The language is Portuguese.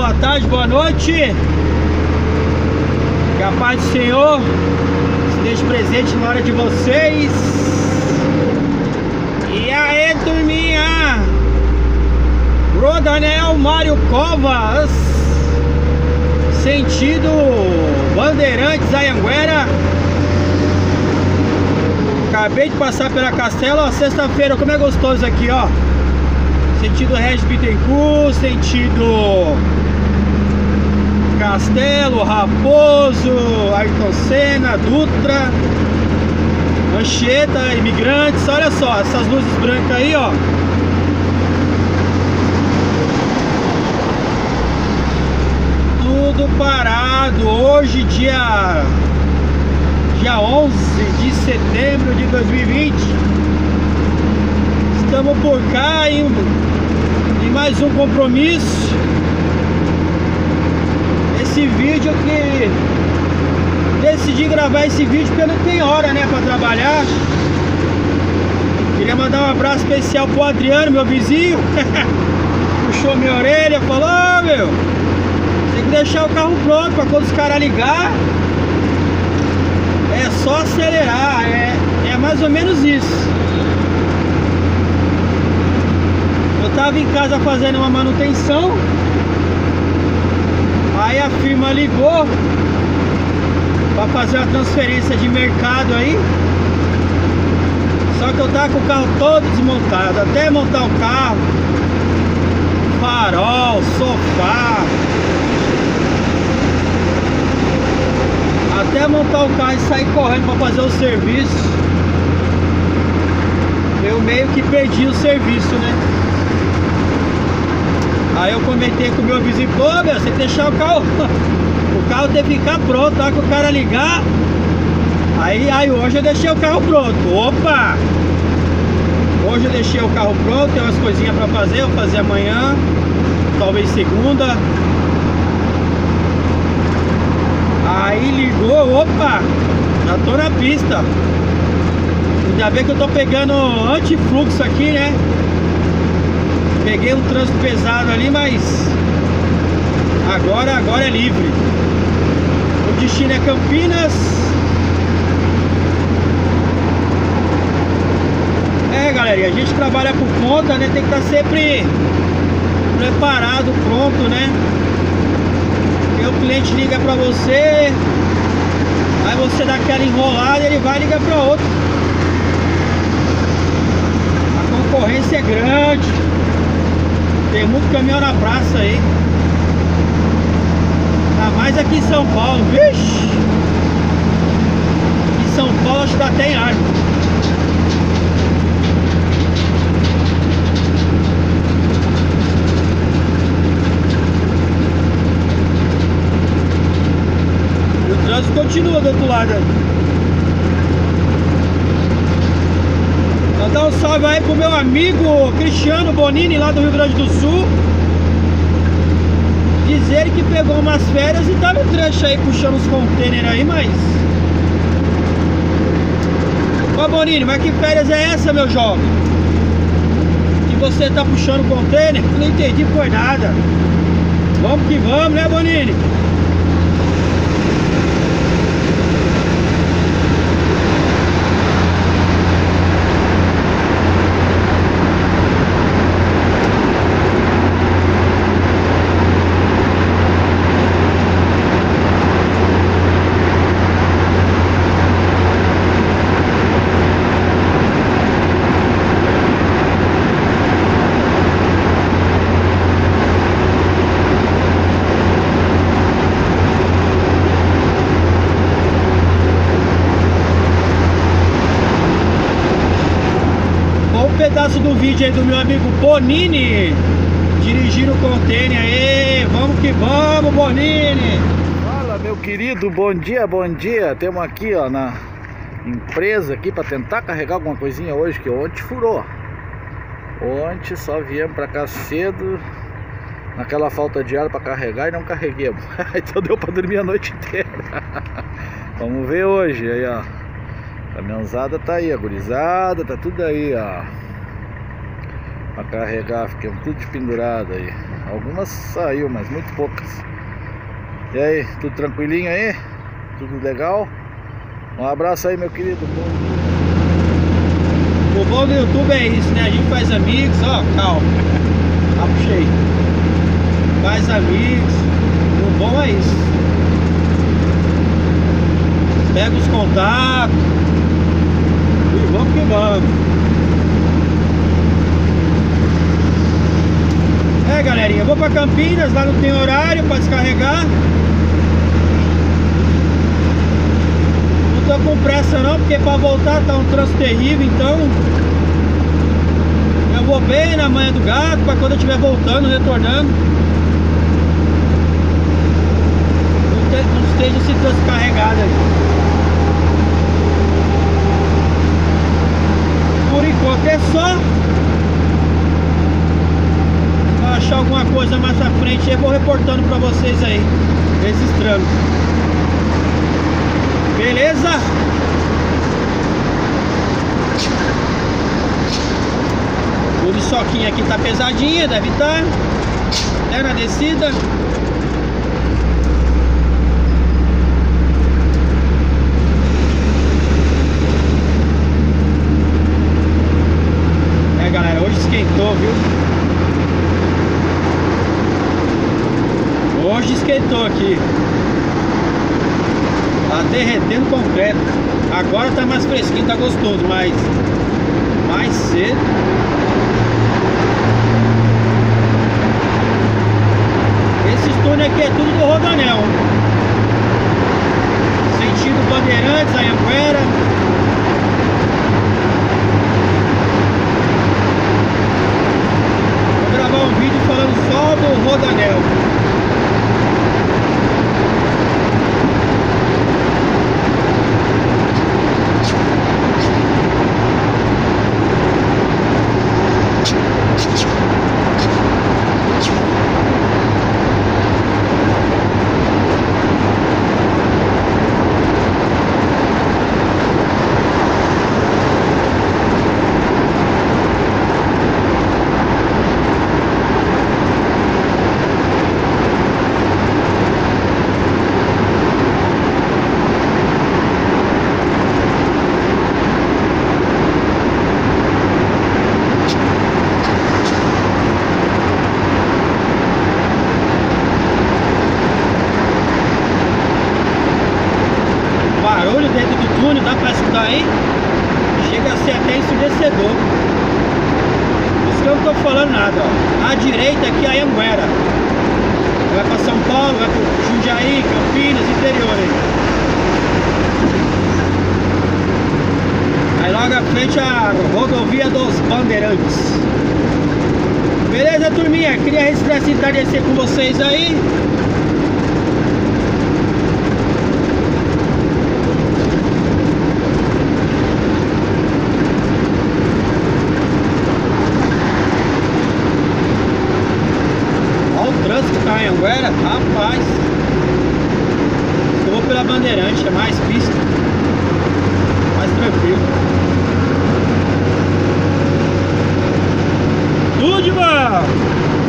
boa tarde, boa noite. Que a paz do Senhor esteja presente na hora de vocês. E aí, turminha? Bro Daniel Mário Covas, sentido Bandeirantes, Ayanguera. Acabei de passar pela Castela, sexta-feira, como é gostoso aqui, ó. Sentido Regis Bittencourt, sentido Castelo, Raposo, Ayrton Senna, Dutra, Mancheta, Imigrantes. Olha só, essas luzes brancas aí, ó. Tudo parado. Hoje, dia, dia 11 de setembro de 2020. Estamos por cá em, em mais um compromisso. Esse vídeo que decidi gravar esse vídeo porque não tem hora, né, para trabalhar. Queria mandar um abraço especial pro Adriano, meu vizinho. Puxou minha orelha, falou: oh, meu, tem que deixar o carro pronto para quando os caras ligar. É só acelerar, é, é mais ou menos isso. Eu tava em casa fazendo uma manutenção. Aí a firma ligou para fazer uma transferência de mercado aí. Só que eu tava com o carro todo desmontado, até montar o carro, farol, sofá, até montar o carro e sair correndo para fazer o serviço. Eu meio que perdi o serviço, né? Aí eu comentei com o meu vizinho, pô, meu, você que deixar o carro, o carro tem que ficar pronto, tá? Com o cara ligar. Aí, aí hoje eu deixei o carro pronto. Opa! Hoje eu deixei o carro pronto, tem umas coisinhas pra fazer, eu vou fazer amanhã, talvez segunda. Aí ligou, opa! Já tô na pista. Ainda bem que eu tô pegando antifluxo aqui, né? Peguei um trânsito pesado ali, mas agora, agora é livre. O destino é Campinas. É, galera, a gente trabalha por conta, né? Tem que estar sempre preparado, pronto, né? Porque o cliente liga pra você, aí você dá aquela enrolada e ele vai ligar pra outro. A concorrência é grande. Tem muito caminhão na praça aí. Tá mais aqui em São Paulo, vixe! Em São Paulo acho que tá até em árvore. E o trânsito continua do outro lado. Mandar pro meu amigo Cristiano Bonini lá do Rio Grande do Sul. Dizer que pegou umas férias e tá no trecho aí puxando os containers aí, mas. Ô Bonini, mas que férias é essa, meu jovem? Que você tá puxando container? Não entendi por nada. Vamos que vamos, né, Bonini? Do vídeo aí do meu amigo Bonini dirigindo o container aí. Vamos que vamos, Bonini! Fala, meu querido, bom dia, bom dia. Temos aqui, ó, na empresa aqui para tentar carregar alguma coisinha hoje que ontem furou. Ontem só viemos para cá cedo, naquela falta de ar para carregar e não carreguemos. então deu para dormir a noite inteira. Vamos ver hoje aí, ó. Caminhãozada tá aí, a gurizada, tá tudo aí, ó. Pra carregar, ficamos tudo pendurado aí. Algumas saiu, mas muito poucas. E aí, tudo tranquilinho aí? Tudo legal? Um abraço aí, meu querido. O bom do YouTube é isso, né? A gente faz amigos, ó, calma. Ah, puxei. Faz amigos. O bom é isso. Pega os contatos. E vamos que vamos. É, pra Campinas, lá não tem horário pra descarregar. Não tô com pressa não, porque pra voltar tá um trânsito terrível, então eu vou bem na manhã do gato, pra quando eu estiver voltando, retornando. Não esteja esse trânsito carregado aí. Por enquanto é só achar alguma coisa mais à frente, eu vou reportando pra vocês aí, registrando. Beleza? O de soquinha aqui tá pesadinha, deve estar. Tá. É na descida. É galera, hoje esquentou, viu? Hoje esquentou aqui. Tá derretendo concreto. Agora tá mais fresquinho, tá gostoso, mas mais cedo. Esse túnel aqui é tudo do Rodanel. acabou. Por isso que eu não tô falando nada, ó. À direita aqui é a Anguera. Vai para São Paulo, vai para Jundiaí, Campinas, interior aí. Aí logo à frente a rodovia dos Bandeirantes. Beleza, turminha? Queria registrar essa entrevista com vocês aí. Tá Anhanguera, rapaz. Eu vou pela Bandeirante, é mais pista. Mais tranquilo. Tudo de bom!